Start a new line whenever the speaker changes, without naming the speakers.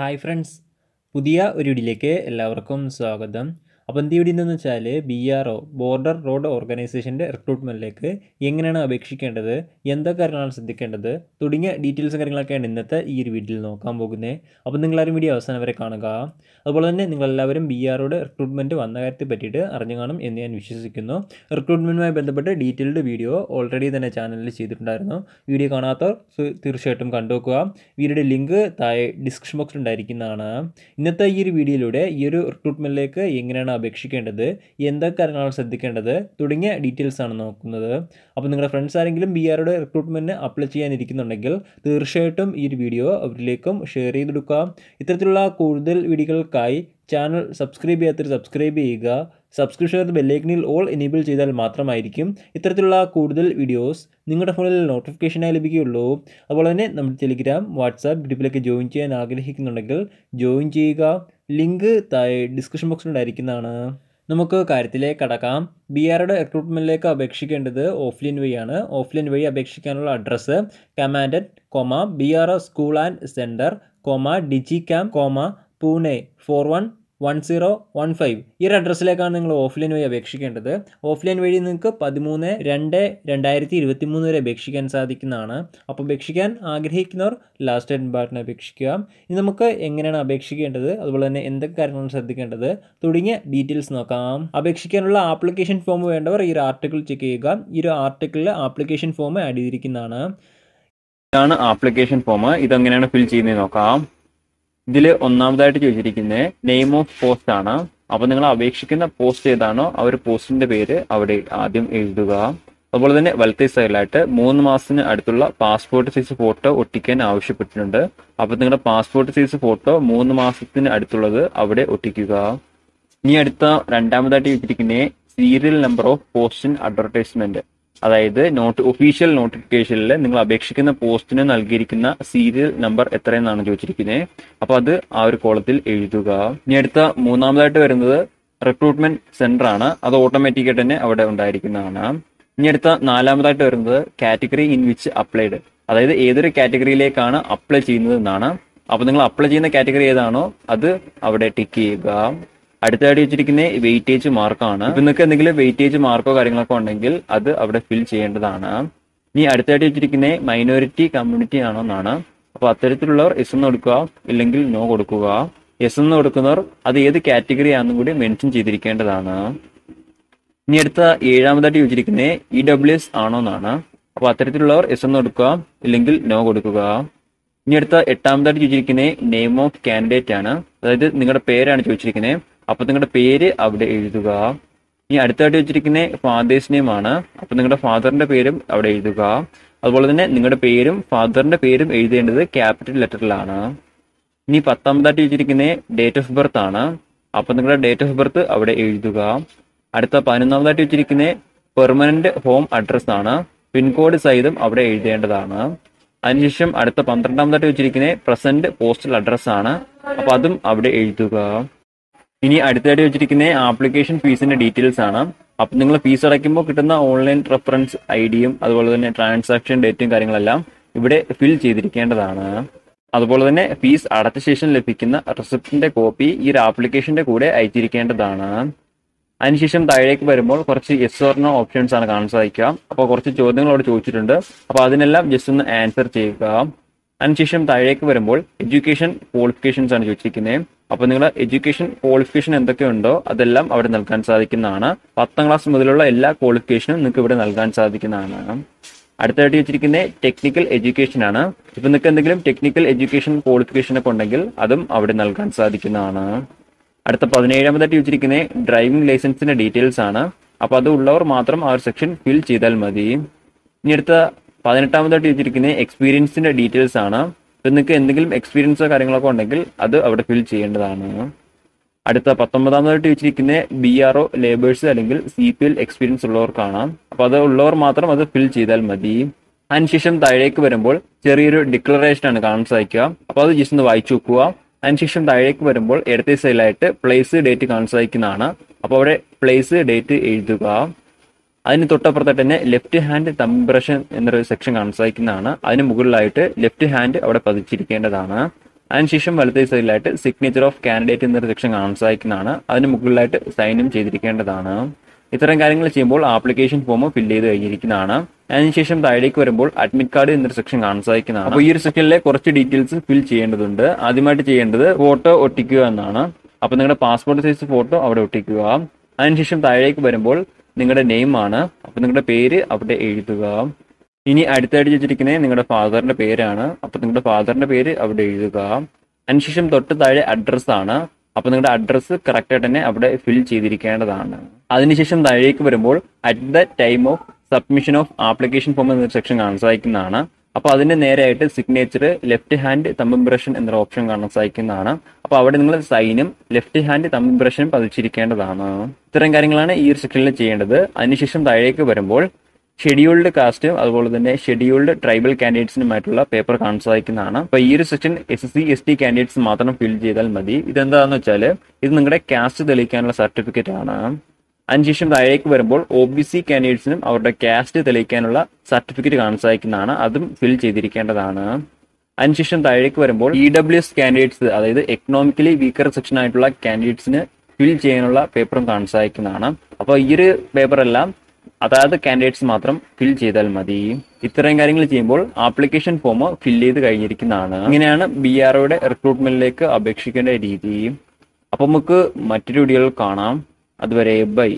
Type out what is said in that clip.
Hi friends പുതിയ ഒരു വീഡിയോയിലേക്ക് എല്ലാവർക്കും സ്വാഗതം. അപ്പോൾ എന്ത് എന്ന് വെച്ചാൽ B R O border road ഓർഗനൈസേഷന്റെ റിക്രൂട്ട്മെന്റിലേക്ക് എങ്ങനെയാണ് അപേക്ഷിക്കേണ്ടത് എന്തൊക്കെ കാര്യങ്ങളാണ് ശ്രദ്ധിക്കേണ്ടത് തുടങ്ങിയ ഡീറ്റെയിൽസും കാര്യങ്ങളൊക്കെയാണ് ഇന്നത്തെ ഈ ഒരു വീഡിയോയിൽ നോക്കാൻ പോകുന്നത് അപ്പോൾ നിങ്ങളാരും വീഡിയോ അവസാനം വരെ കാണുക. അതുപോലെ തന്നെ നിങ്ങളെല്ലാവരും ബി ആർ ഒയുടെ റിക്രൂട്ട്മെന്റ് വന്ന കാര്യത്തെ പറ്റിയിട്ട് അറിഞ്ഞു കാണും എന്ന് ഞാൻ വിശ്വസിക്കുന്നു. റിക്രൂട്ട്മെന്റുമായി ബന്ധപ്പെട്ട് ഡീറ്റെയിൽഡ് വീഡിയോ ഓൾറെഡി തന്നെ ചാനലിൽ ചെയ്തിട്ടുണ്ടായിരുന്നു. വീഡിയോ കാണാത്തവർ തീർച്ചയായിട്ടും കണ്ടുവെക്കുക വീഡിയോയുടെ ലിങ്ക് താഴെ ഡിസ്ക്രിപ്ഷൻ ബോക്സിൽ ഉണ്ടായിരിക്കുന്നതാണ്. ഇന്നത്തെ ഈ ഒരു വീഡിയോയിലൂടെ ഈ ഒരു റിക്രൂട്ട്മെന്റിലേക്ക് എങ്ങനെയാണ് അപേക്ഷിക്കേണ്ടത് എന്തൊക്കെ കാര്യങ്ങളാണ് ശ്രദ്ധിക്കേണ്ടത് തുടങ്ങിയ ഡീറ്റെയിൽസ് ആണ് നോക്കുന്നത്. അപ്പോൾ നിങ്ങളുടെ ഫ്രണ്ട്സ് ആരെങ്കിലും ബി ആറുടെ റിക്രൂട്ട്മെന്റിന് അപ്ലൈ ചെയ്യാനിരിക്കുന്നുണ്ടെങ്കിൽ തീർച്ചയായിട്ടും ഈ ഒരു വീഡിയോ അവരിലേക്കും ഷെയർ ചെയ്തെടുക്കുക. ഇത്തരത്തിലുള്ള കൂടുതൽ വീഡിയോകൾക്കായി ചാനൽ സബ്സ്ക്രൈബ് ചെയ്യാത്തവർ സബ്സ്ക്രൈബ് ചെയ്യുക. സബ്സ്ക്രിപ്ഷൻ ബെല്ലൈക്കനിൽ ഓൾ എനേബിൾ ചെയ്താൽ മാത്രമായിരിക്കും ഇത്തരത്തിലുള്ള കൂടുതൽ വീഡിയോസ് നിങ്ങളുടെ ഫോണിൽ നോട്ടിഫിക്കേഷനായി ലഭിക്കുകയുള്ളൂ. അതുപോലെ തന്നെ നമ്മുടെ ടെലിഗ്രാം വാട്സാപ്പ് ഗ്രൂപ്പിലേക്ക് ജോയിൻ ചെയ്യാൻ ആഗ്രഹിക്കുന്നുണ്ടെങ്കിൽ ജോയിൻ ചെയ്യുക. ലിങ്ക് താഴെ ഡിസ്ക്രിപ്ഷൻ ബോക്സിലുണ്ടായിരിക്കുന്നതാണ് നമുക്ക് കാര്യത്തിലേക്ക് കടക്കാം. ബി ആറുടെ റിക്രൂട്ട്മെന്റിലേക്ക് അപേക്ഷിക്കേണ്ടത് ഓഫ്ലൈൻ വഴിയാണ്. ഓഫ്ലൈൻ വഴി അപേക്ഷിക്കാനുള്ള address commandant comma B R school and centre comma Dighi camp comma Pune four one one zero one five ഈ ഒരു അഡ്രസ്സിലേക്കാണ് നിങ്ങൾ ഓഫ്ലൈൻ വഴി അപേക്ഷിക്കേണ്ടത്. ഓഫ്ലൈൻ വഴി നിങ്ങൾക്ക് പതിമൂന്ന് രണ്ട് രണ്ടായിരത്തി ഇരുപത്തി മൂന്ന് വരെ അപേക്ഷിക്കാൻ സാധിക്കുന്നതാണ്. അപ്പോൾ അപേക്ഷിക്കാൻ ആഗ്രഹിക്കുന്നവർ ലാസ്റ്റ് ഡേറ്റ് ബാറിന് അപേക്ഷിക്കുക. ഇനി നമുക്ക് എങ്ങനെയാണ് അപേക്ഷിക്കേണ്ടത്? അതുപോലെ തന്നെ എന്തൊക്കെ കാര്യങ്ങളാണ് ശ്രദ്ധിക്കേണ്ടത്? തുടങ്ങിയ ഡീറ്റെയിൽസ് നോക്കാം. അപേക്ഷിക്കാനുള്ള ആപ്ലിക്കേഷൻ ഫോം വേണ്ടവർ ഈ ഒരു ആർട്ടിക്കിൾ ചെക്ക് ചെയ്യുക. ഈ ഒരു ആർട്ടിക്കിളിൽ ആപ്ലിക്കേഷൻ ഫോം ആഡ് ചെയ്തിരിക്കുന്നതാണ്.
ഇതാണ് ആപ്ലിക്കേഷൻ ഫോം ഇതെങ്ങനെയാണ് ഫിൽ ചെയ്യുന്നത് നോക്കാം. ഇതിൽ ഒന്നാമതായിട്ട് ചോദിച്ചിരിക്കുന്നത് നെയിം ഓഫ് പോസ്റ്റ് ആണ്. അപ്പൊ നിങ്ങൾ അപേക്ഷിക്കുന്ന പോസ്റ്റ് ഏതാണോ ആ ഒരു പോസ്റ്റിന്റെ പേര് അവിടെ ആദ്യം എഴുതുക. അതുപോലെ തന്നെ വലത്തെ സൈഡിലായിട്ട് മൂന്ന് മാസത്തിന് അടുത്തുള്ള പാസ്പോർട്ട് സൈസ് ഫോട്ടോ ഒട്ടിക്കാൻ ആവശ്യപ്പെട്ടിട്ടുണ്ട്. അപ്പൊ നിങ്ങളുടെ പാസ്പോർട്ട് സൈസ് ഫോട്ടോ മൂന്ന് മാസത്തിന് അടുത്തുള്ളത് അവിടെ ഒട്ടിക്കുക. ഇനി അടുത്ത രണ്ടാമതായിട്ട് ചോദിച്ചിരിക്കുന്നത് serial number of post advertisement അതായത് നോട്ട് ഒഫീഷ്യൽ നോട്ടിഫിക്കേഷനിൽ നിങ്ങൾ അപേക്ഷിക്കുന്ന പോസ്റ്റിന് നൽകിയിരിക്കുന്ന സീരിയൽ നമ്പർ എത്രയെന്നാണ് ചോദിച്ചിരിക്കുന്നത് അപ്പൊ അത് ആ ഒരു കോളത്തിൽ എഴുതുക. ഇനി അടുത്ത മൂന്നാമതായിട്ട് വരുന്നത് റിക്രൂട്ട്മെന്റ് സെന്റർ ആണ്. അത് ഓട്ടോമാറ്റിക് ആയിട്ട് തന്നെ അവിടെ ഉണ്ടായിരിക്കുന്നതാണ്. ഇനി അടുത്ത നാലാമതായിട്ട് വരുന്നത് കാറ്റഗറി ഇൻ വിച്ച് അപ്ലൈഡ് അതായത് ഏതൊരു കാറ്റഗറിയിലേക്കാണ് അപ്ലൈ ചെയ്യുന്നത് എന്നാണ് അപ്പൊ നിങ്ങൾ അപ്ലൈ ചെയ്യുന്ന കാറ്റഗറി ഏതാണോ അത് അവിടെ ടിക്ക് ചെയ്യുക. അടുത്തായിട്ട് വെച്ചിരിക്കുന്ന വെയിറ്റേജ് മാർക്കാണ് ഇപ്പൊ നിങ്ങൾക്ക് എന്തെങ്കിലും വെയിറ്റേജ് മാർക്കോ കാര്യങ്ങളൊക്കെ ഉണ്ടെങ്കിൽ അത് അവിടെ ഫിൽ ചെയ്യേണ്ടതാണ്. ഇനി അടുത്തായിട്ട് വെച്ചിരിക്കുന്ന മൈനോറിറ്റി കമ്മ്യൂണിറ്റി ആണോ എന്നാണ് അപ്പൊ അത്തരത്തിലുള്ളവർ എസ് എന്ന് കൊടുക്കുക ഇല്ലെങ്കിൽ നോ കൊടുക്കുക. എസ് എന്ന് കൊടുക്കുന്നവർ അത് ഏത് കാറ്റഗറി ആണെന്നും കൂടി മെൻഷൻ ചെയ്തിരിക്കേണ്ടതാണ്. ഇനി അടുത്ത ഏഴാമതായിട്ട് ചോദിച്ചിരിക്കുന്നത് ഇ ഡബ്ല്യു എസ് ആണോ എന്നാണ് അപ്പൊ അത്തരത്തിലുള്ളവർ എസ് എന്ന് കൊടുക്കുക ഇല്ലെങ്കിൽ നോ കൊടുക്കുക. ഇനി അടുത്ത എട്ടാമതായിട്ട് ചോദിച്ചിരിക്കുന്നത് നെയിം ഓഫ് കാൻഡിഡേറ്റ് ആണ്. അതായത് നിങ്ങളുടെ പേരാണ് ചോദിച്ചിരിക്കുന്നത്. അപ്പൊ നിങ്ങളുടെ പേര് അവിടെ എഴുതുക. ഈ അടുത്തായിട്ട് വെച്ചിരിക്കുന്ന ഫാദേഴ്സ് നെയിം ആണ്. അപ്പൊ നിങ്ങളുടെ ഫാദറിന്റെ പേരും അവിടെ എഴുതുക. അതുപോലെ തന്നെ നിങ്ങളുടെ പേരും ഫാദറിന്റെ പേരും എഴുതേണ്ടത് ക്യാപിറ്റൽ ലെറ്ററിലാണ് ഇനി പത്താമതായിട്ട് വെച്ചിരിക്കുന്ന ഡേറ്റ് ഓഫ് ബർത്ത് ആണ്. അപ്പൊ നിങ്ങളുടെ ഡേറ്റ് ഓഫ് ബർത്ത് അവിടെ എഴുതുക. അടുത്ത പതിനൊന്നാമതായിട്ട് വെച്ചിരിക്കുന്ന പെർമനന്റ് ഹോം അഡ്രസ് ആണ്. പിൻകോഡ് സഹിതം അവിടെ എഴുതേണ്ടതാണ്. അതിനുശേഷം അടുത്ത പന്ത്രണ്ടാമതായിട്ട് വെച്ചിരിക്കുന്ന പ്രസന്റ് പോസ്റ്റൽ അഡ്രസ് ആണ്. അപ്പൊ അതും അവിടെ എഴുതുക. ഇനി അടുത്തതായിട്ട് വെച്ചിരിക്കുന്ന ആപ്ലിക്കേഷൻ ഫീസിന്റെ ഡീറ്റെയിൽസ് ആണ്. അപ്പൊ നിങ്ങൾ ഫീസ് അടയ്ക്കുമ്പോൾ കിട്ടുന്ന ഓൺലൈൻ റെഫറൻസ് ഐ ഡിയും അതുപോലെ തന്നെ ട്രാൻസാക്ഷൻ ഡേറ്റും കാര്യങ്ങളെല്ലാം ഇവിടെ ഫിൽ ചെയ്തിരിക്കേണ്ടതാണ്. അതുപോലെ തന്നെ ഫീസ് അടച്ച ശേഷം ലഭിക്കുന്ന റിസിപ്റ്റിന്റെ കോപ്പി ഈ ഒരു ആപ്ലിക്കേഷന്റെ കൂടെ അയച്ചിരിക്കേണ്ടതാണ്. അതിനുശേഷം താഴേക്ക് വരുമ്പോൾ കുറച്ച് എസ് ഓർണോ ഓപ്ഷൻസ് ആണ് കാണാൻ സാധിക്കുക. അപ്പോൾ കുറച്ച് ചോദ്യങ്ങൾ അവിടെ ചോദിച്ചിട്ടുണ്ട്. അപ്പോൾ അതിനെല്ലാം ജസ്റ്റ് ഒന്ന് ആൻസർ ചെയ്യുക. അതിനുശേഷം താഴേക്ക് വരുമ്പോൾ എഡ്യൂക്കേഷൻ ക്വാളിഫിക്കേഷൻസ് ആണ് ചോദിച്ചിരിക്കുന്നത് അപ്പോൾ നിങ്ങൾ എഡ്യൂക്കേഷൻ ക്വാളിഫിക്കേഷൻ എന്തൊക്കെയുണ്ടോ അതെല്ലാം അവിടെ നൽകാൻ സാധിക്കുന്നതാണ്. പത്താം ക്ലാസ് മുതലുള്ള എല്ലാ ക്വാളിഫിക്കേഷനും നിങ്ങൾക്ക് ഇവിടെ നൽകാൻ സാധിക്കുന്നതാണ്. അടുത്തായിട്ട് വെച്ചിരിക്കുന്നത് ടെക്നിക്കൽ എഡ്യൂക്കേഷൻ ആണ്. ഇപ്പൊ നിങ്ങൾക്ക് എന്തെങ്കിലും ടെക്നിക്കൽ എഡ്യൂക്കേഷൻ ക്വാളിഫിക്കേഷൻ ഒക്കെ ഉണ്ടെങ്കിൽ അതും അവിടെ നൽകാൻ സാധിക്കുന്നതാണ്. അടുത്ത പതിനേഴാമതായിട്ട് വെച്ചിരിക്കുന്നത് ഡ്രൈവിംഗ് ലൈസൻസിന്റെ ഡീറ്റെയിൽസ് ആണ്. അപ്പൊ അത് ഉള്ളവർ മാത്രം ആ ഒരു സെക്ഷൻ ഫിൽ ചെയ്താൽ മതി. ഇനി അടുത്ത പതിനെട്ടാമതായിട്ട് ചോദിച്ചിരിക്കുന്ന എക്സ്പീരിയൻസിന്റെ ഡീറ്റെയിൽസ് ആണ്. ഇപ്പൊ നിങ്ങൾക്ക് എന്തെങ്കിലും എക്സ്പീരിയൻസോ കാര്യങ്ങളൊക്കെ ഉണ്ടെങ്കിൽ അത് അവിടെ ഫിൽ ചെയ്യേണ്ടതാണ്. അടുത്ത പത്തൊമ്പതാമതായിട്ട് ചോദിച്ചിരിക്കുന്ന ബി ആർ ഒ ലേബേഴ്സ് അല്ലെങ്കിൽ സി പി എൽ എക്സ്പീരിയൻസ് ഉള്ളവർക്കാണ്. അപ്പൊ അത് ഉള്ളവർ മാത്രം അത് ഫിൽ ചെയ്താൽ മതി. അതിനുശേഷം താഴേക്ക് വരുമ്പോൾ ചെറിയൊരു ഡിക്ലറേഷൻ ആണ് കാണാൻ സാധിക്കുക. അപ്പൊ അത് ജസ്റ്റ് ഒന്ന് വായിച്ചു നോക്കുക. അതിനുശേഷം താഴേക്ക് വരുമ്പോൾ ഇടത്തെ സൈഡിലായിട്ട് പ്ലേസ് ഡേറ്റ് കാണാൻ സാധിക്കുന്നതാണ്. അപ്പോൾ അവിടെ പ്ലേസ് ഡേറ്റ് എഴുതുക. അതിന് തൊട്ടപ്പുറത്തായിട്ട് തന്നെ ലെഫ്റ്റ് ഹാൻഡ് തംബ്രഷൻ എന്നൊരു സെക്ഷൻ കാണാൻ സാധിക്കുന്നതാണ്. അതിന് മുകളിലായിട്ട് ലെഫ്റ്റ് ഹാൻഡ് അവിടെ പതിച്ചിരിക്കേണ്ടതാണ്. അതിനുശേഷം വലത്തേ സൈഡിലായിട്ട് സിഗ്നേച്ചർ ഓഫ് കാൻഡിഡേറ്റ് എന്നൊരു സെക്ഷൻ കാണാൻ സാധിക്കുന്നതാണ്. അതിന് മുകളിലായിട്ട് സൈനും ചെയ്തിരിക്കേണ്ടതാണ്. ഇത്തരം കാര്യങ്ങൾ ചെയ്യുമ്പോൾ ആപ്ലിക്കേഷൻ ഫോം ഫില്ല് ചെയ്ത് കഴിഞ്ഞിരിക്കുന്നതാണ്. അതിനുശേഷം താഴേക്ക് വരുമ്പോൾ അഡ്മിറ്റ് കാർഡ് എന്നൊരു സെക്ഷൻ കാണാൻ സാധിക്കുന്നതാണ്. അപ്പോൾ ഈ ഒരു സെക്ഷനിലെ കുറച്ച് ഡീറ്റെയിൽസ് ഫിൽ ചെയ്യേണ്ടതുണ്ട്. ആദ്യമായിട്ട് ചെയ്യേണ്ടത് ഫോട്ടോ ഒട്ടിക്കുക എന്നാണ്. അപ്പോൾ നിങ്ങളുടെ പാസ്പോർട്ട് സൈസ് ഫോട്ടോ അവിടെ ഒട്ടിക്കുക. അതിനുശേഷം താഴേക്ക് വരുമ്പോൾ നിങ്ങളുടെ നെയിം ആണ്. അപ്പോൾ നിങ്ങളുടെ പേര് അവിടെ എഴുതുക. ഇനി അടുത്തായിട്ട് ചോദിച്ചിരിക്കുന്നത് നിങ്ങളുടെ ഫാദറിന്റെ പേരാണ്. അപ്പോൾ നിങ്ങളുടെ ഫാദറിന്റെ പേര് അവിടെ എഴുതുക. അതിനുശേഷം തൊട്ട് താഴെ അഡ്രസ്സ് ആണ്. അപ്പോൾ നിങ്ങളുടെ അഡ്രസ്സ് കറക്റ്റായിട്ട് തന്നെ അവിടെ ഫിൽ ചെയ്തിരിക്കേണ്ടതാണ്. അതിനുശേഷം താഴേക്ക് വരുമ്പോൾ at the time of submission of application form എന്ന സെക്ഷൻ കാണാൻ സാധിക്കുന്നതാണ് അപ്പോൾ അതിന്റെ നേരെയായിട്ട് signature left hand thumb impression എന്നൊരു ഓപ്ഷൻ കാണാൻ സാധിക്കുന്നതാണ്. അപ്പോൾ അവിടെ നിങ്ങൾ സൈനും ലെഫ്റ്റ് ഹാൻഡ് തമ്പ് ഇംപ്രഷനും പതിച്ചിരിക്കേണ്ടതാണ്. ഇത്തരം കാര്യങ്ങളാണ് ഈ ഒരു സെക്ഷനിൽ ചെയ്യേണ്ടത്. അതിനുശേഷം താഴേക്ക് വരുമ്പോൾ ഷെഡ്യൂൾഡ് കാസ്റ്റും അതുപോലെ തന്നെ ഷെഡ്യൂൾഡ് ട്രൈബൽ കാൻഡിഡേറ്റ്സിനുമായിട്ടുള്ള പേപ്പർ കാണാൻ സാധിക്കുന്നതാണ്. അപ്പൊ ഈ ഒരു section S C S T candidates മാത്രം ഫിൽ ചെയ്താൽ മതി. ഇതെന്താണെന്ന് വെച്ചാൽ ഇത് നിങ്ങളുടെ കാസ്റ്റ് തെളിയിക്കാനുള്ള സർട്ടിഫിക്കറ്റ് ആണ്. അതിനുശേഷം താഴേക്ക് വരുമ്പോൾ ഒ ബി സി കാൻഡിഡേറ്റ്സിനും അവരുടെ കാസ്റ്റ് തെളിയിക്കാനുള്ള സർട്ടിഫിക്കറ്റ് കാണാൻ സാധിക്കുന്നതാണ് അതും ഫിൽ ചെയ്തിരിക്കേണ്ടതാണ്. അതിനുശേഷം താഴേക്ക് വരുമ്പോൾ ഇ ഡബ്ല്യു എസ് കാൻഡിഡേറ്റ്സ് അതായത് എക്കണോമിക്കലി വീക്കർ സെക്ഷൻ ആയിട്ടുള്ള കാൻഡിഡേറ്റ്സിന് ഫിൽ ചെയ്യാനുള്ള പേപ്പറും കാണാൻ സാധിക്കുന്നതാണ് അപ്പോൾ ഈ ഒരു പേപ്പറെല്ലാം അതായത് കാൻഡിഡേറ്റ്സ് മാത്രം ഫിൽ ചെയ്താൽ മതി. ഇത്രയും കാര്യങ്ങൾ ചെയ്യുമ്പോൾ ആപ്ലിക്കേഷൻ ഫോം ഫിൽ ചെയ്ത് കഴിഞ്ഞിരിക്കുന്നതാണ്. ഇങ്ങനെയാണ് ബി ആർ ഒയുടെ റിക്രൂട്ട്മെന്റിലേക്ക് അപേക്ഷിക്കേണ്ട രീതി. അപ്പൊ നമുക്ക് മറ്റൊരു വീഡിയോയിൽ കാണാം. അതുവരെ ബൈ.